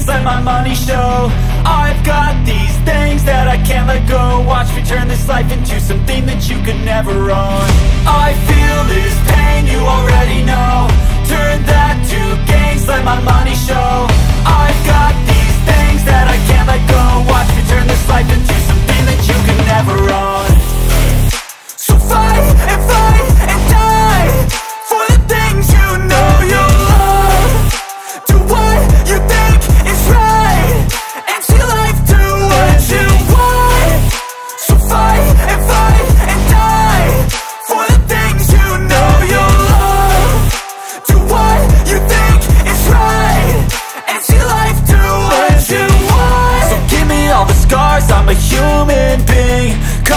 gains, let my money show. I've got these things that I can't let go. Watch me turn this life into something that you could never own. I feel this pain, you already know